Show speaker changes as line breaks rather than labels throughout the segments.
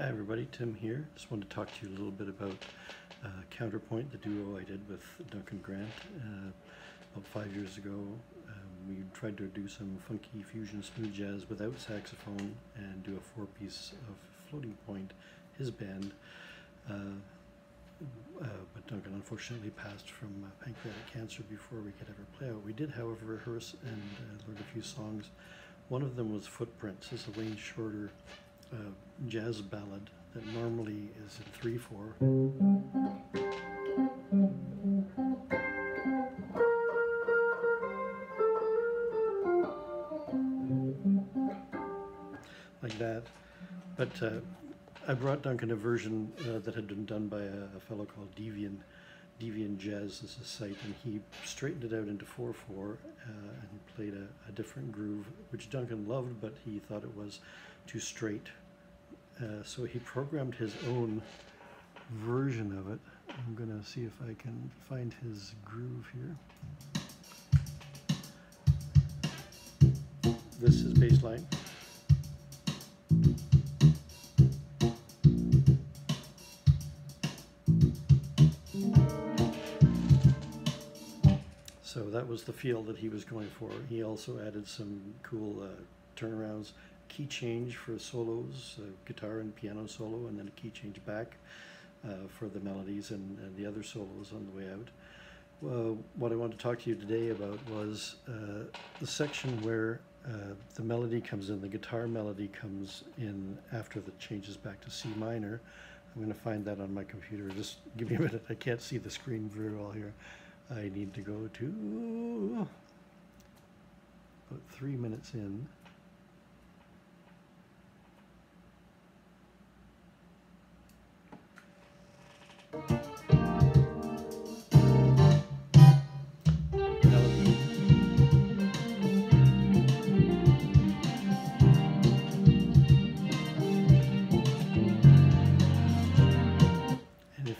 Hi everybody, Tim here. Just wanted to talk to you a little bit about uh, Counterpoint, the duo I did with Duncan Grant uh, about five years ago. Um, we tried to do some funky fusion smooth jazz without saxophone and do a four-piece of Floating Point, his band. Uh, uh, but Duncan unfortunately passed from uh, pancreatic cancer before we could ever play out. We did, however, rehearse and uh, learn a few songs. One of them was Footprints. It's a Wayne Shorter uh, jazz ballad that normally is in 3-4. Like that. But uh, I brought Duncan a version uh, that had been done by a, a fellow called Devian. Devian Jazz is a site, and he straightened it out into 4 4 uh, and played a, a, different groove, which Duncan loved, but he thought it was too straight. Uh, so he programmed his own version of it. I'm going to see if I can find his groove here. This is bass line. So that was the feel that he was going for. He also added some cool uh, turnarounds, key change for solos, uh, guitar and piano solo, and then a key change back uh, for the melodies and, and, the other solos on the way out. Well, what I want to talk to you today about was uh, the section where uh, the melody comes in, the guitar melody comes in after the changes back to C minor. I'm going to find that on my computer. Just give me a minute. I can't see the screen very well here. I need to go to about three minutes in.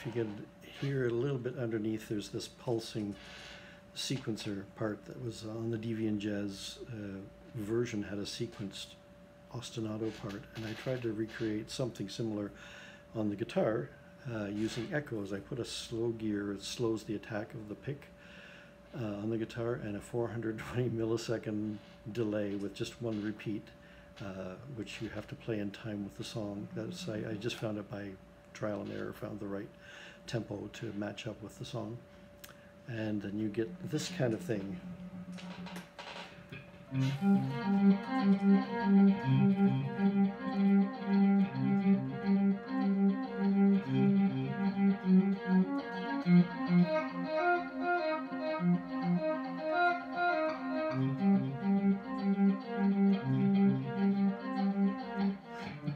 If you can hear a little bit underneath, there's this pulsing sequencer part that was on the Devian Jazz uh, version had a sequenced ostinato part, and I tried to recreate something similar on the guitar uh, using echoes. I put a slow gear, it slows the attack of the pick uh, on the guitar, and a 420 millisecond delay with just one repeat, uh, which you have to play in time with the song. That's I, I just found it by trial and error, found the right tempo to match up with the song. And then you get this kind of thing.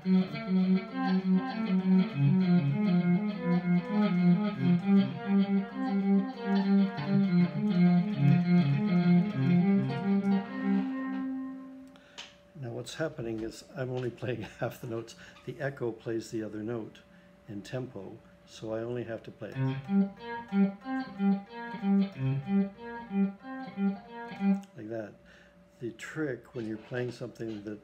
Now what's happening is I'm only playing half the notes. The echo plays the other note in tempo, so I only have to play like that. The trick when you're playing something that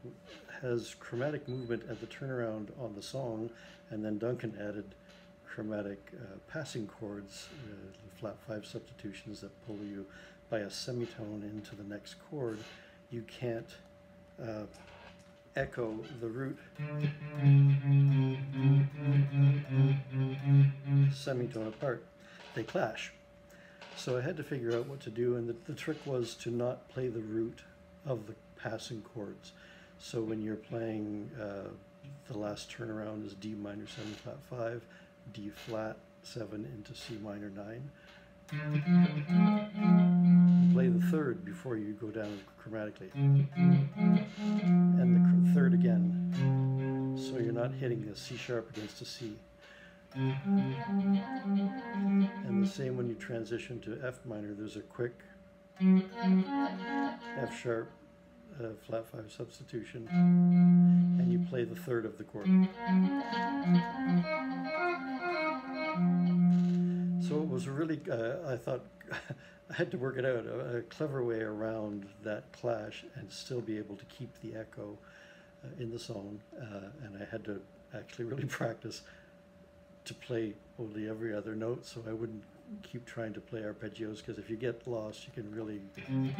has chromatic movement at the turnaround on the song, and then Duncan added chromatic uh, passing chords, uh, flat five substitutions that pull you by a semitone into the next chord, you can't uh, echo the root semitone apart. They clash. So I had to figure out what to do, and the, the trick was to not play the root of the passing chords. So when you're playing uh, the last turnaround is D minor 7 flat 5, D flat 7 into C minor 9. Play the third before you go down chromatically. And the third again. So you're not hitting a C sharp against a C. And the same when you transition to F minor, there's a quick F sharp uh, flat five substitution, and you play the third of the chord. Was really, uh, I thought, I had to work it out, a, a, clever way around that clash and still be able to keep the echo uh, in the song. Uh, and I had to actually really practice to play only every other note, so I wouldn't keep trying to play arpeggios because if you get lost, you can really. Mm,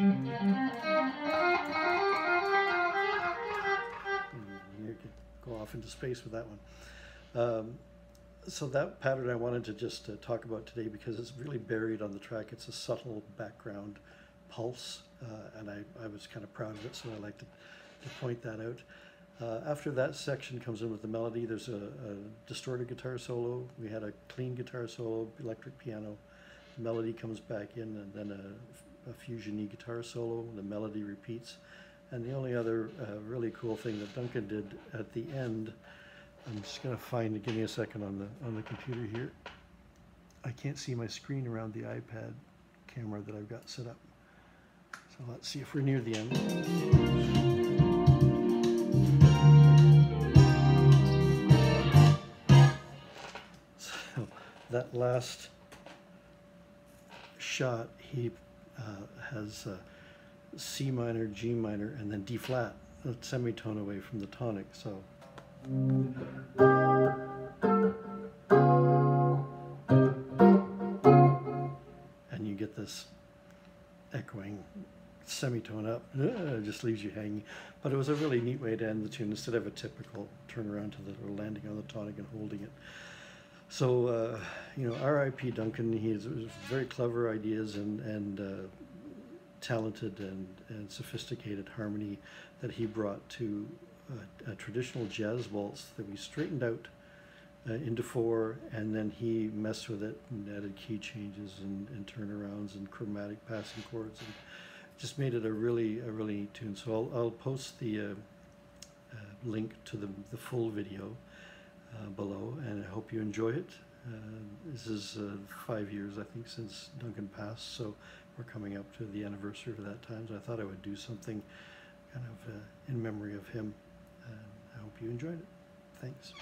You could go off into space with that one. Um, so that pattern I wanted to just uh, talk about today because it's really buried on the track. It's a subtle background pulse, uh, and I, I was kind of proud of it, so I like to, to point that out. Uh, after that section comes in with the melody, there's a, a distorted guitar solo. We had a clean guitar solo, electric piano. The melody comes back in, and then a, a fusiony guitar solo. The melody repeats. And the only other uh, really cool thing that Duncan did at the end, I'm just gonna find. Give me a second on the on the computer here. I can't see my screen around the iPad camera that I've got set up. So let's see if we're near the end. So that last shot, he uh, has uh, C minor, G minor, and then D flat, a semitone away from the tonic. So. And you get this echoing semitone up, it just leaves you hanging. But it was a really neat way to end the tune instead of a typical turnaround to the landing on the tonic and holding it. So, uh, you know, R.I.P. Duncan, he has very clever ideas and, and uh, talented and, and sophisticated harmony that he brought to a, a traditional jazz waltz that we straightened out uh, into four, and then he messed with it and added key changes and, and turnarounds and chromatic passing chords and just made it a really a really neat tune. So I'll, I'll post the uh, uh, link to the, the full video uh, below, and I hope you enjoy it. Uh, this is uh, five years, I think, since Duncan passed, so we're coming up to the anniversary of that time. So I thought I would do something kind of in memory of him. You enjoyed it. Thanks.